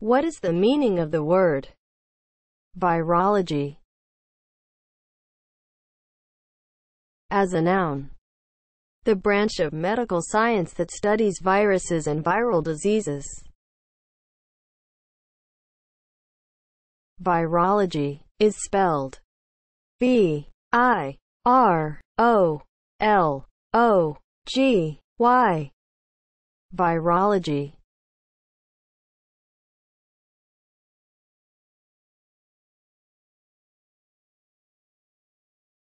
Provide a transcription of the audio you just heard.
What is the meaning of the word virology as a noun? The branch of medical science that studies viruses and viral diseases. Virology is spelled V I R O L O G Y. Virology